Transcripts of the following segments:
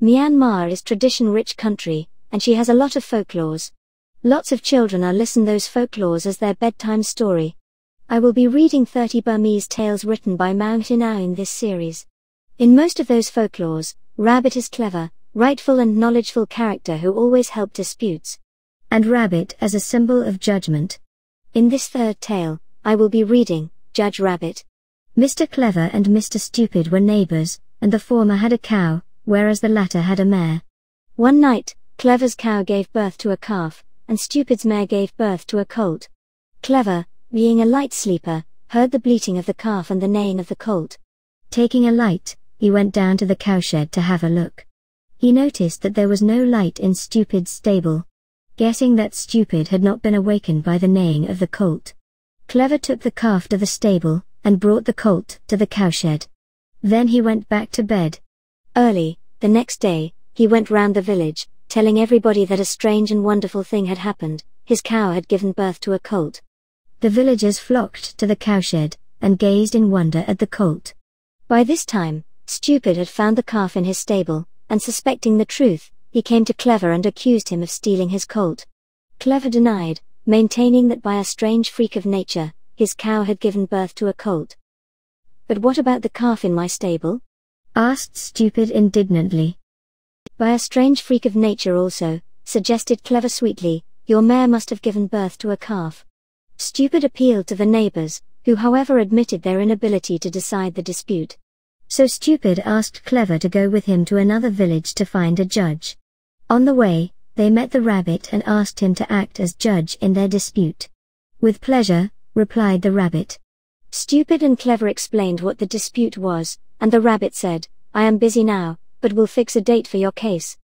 Myanmar is tradition-rich country, and she has a lot of folklores. Lots of children are listen those folklores as their bedtime story. I will be reading 30 Burmese tales written by Maung Htin Aung in this series. In most of those folklores, Rabbit is clever, rightful and knowledgeful character who always help disputes. And Rabbit as a symbol of judgment. In this third tale, I will be reading, Judge Rabbit. Mr. Clever and Mr. Stupid were neighbors, and the former had a cow, whereas the latter had a mare. One night, Clever's cow gave birth to a calf, and Stupid's mare gave birth to a colt. Clever, being a light sleeper, heard the bleating of the calf and the neighing of the colt. Taking a light, he went down to the cowshed to have a look. He noticed that there was no light in Stupid's stable. Guessing that Stupid had not been awakened by the neighing of the colt. Clever took the calf to the stable, and brought the colt to the cowshed. Then he went back to bed. Early, the next day, he went round the village, telling everybody that a strange and wonderful thing had happened, his cow had given birth to a colt. The villagers flocked to the cowshed, and gazed in wonder at the colt. By this time, Stupid had found the calf in his stable, and suspecting the truth, he came to Clever and accused him of stealing his colt. Clever denied, maintaining that by a strange freak of nature, his cow had given birth to a colt. But what about the calf in my stable? Asked Stupid indignantly. By a strange freak of nature also, suggested Clever sweetly, your mare must have given birth to a calf. Stupid appealed to the neighbors, who however admitted their inability to decide the dispute. So Stupid asked Clever to go with him to another village to find a judge. On the way, they met the rabbit and asked him to act as judge in their dispute. With pleasure, replied the rabbit. Stupid and Clever explained what the dispute was, and the rabbit said, I am busy now, but will fix a date for your case.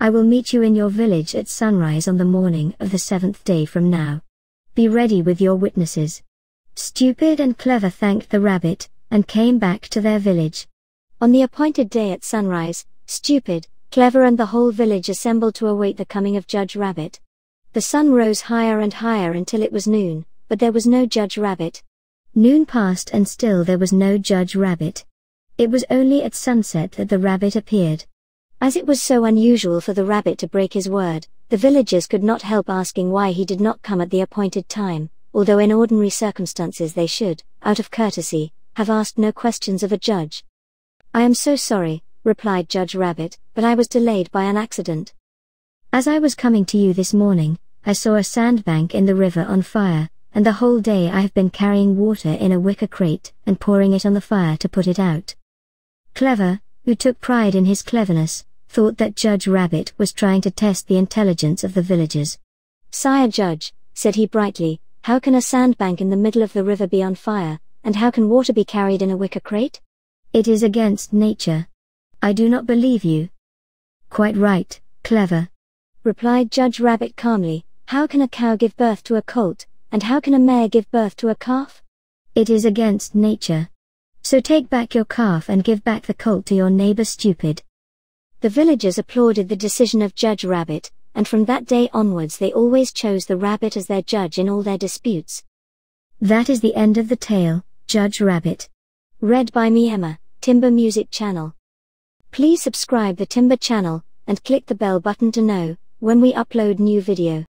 I will meet you in your village at sunrise on the morning of the seventh day from now. Be ready with your witnesses. Stupid and Clever thanked the rabbit, and came back to their village. On the appointed day at sunrise, Stupid, Clever and the whole village assembled to await the coming of Judge Rabbit. The sun rose higher and higher until it was noon, but there was no Judge Rabbit. Noon passed and still there was no Judge Rabbit. It was only at sunset that the rabbit appeared. As it was so unusual for the rabbit to break his word, the villagers could not help asking why he did not come at the appointed time, although in ordinary circumstances they should, out of courtesy, have asked no questions of a judge. I am so sorry, replied Judge Rabbit, but I was delayed by an accident. As I was coming to you this morning, I saw a sandbank in the river on fire, and the whole day I have been carrying water in a wicker crate and pouring it on the fire to put it out. Clever, who took pride in his cleverness, thought that Judge Rabbit was trying to test the intelligence of the villagers. Sire Judge, said he brightly, how can a sandbank in the middle of the river be on fire, and how can water be carried in a wicker crate? It is against nature. I do not believe you. Quite right, clever. Replied Judge Rabbit calmly, how can a cow give birth to a colt, and how can a mare give birth to a calf? It is against nature. So take back your calf and give back the colt to your neighbor stupid. The villagers applauded the decision of Judge Rabbit, and from that day onwards they always chose the rabbit as their judge in all their disputes. That is the end of the tale, Judge Rabbit. Read by me Emma, Timbre Music Channel. Please subscribe the Timbre channel, and click the bell button to know when we upload new video.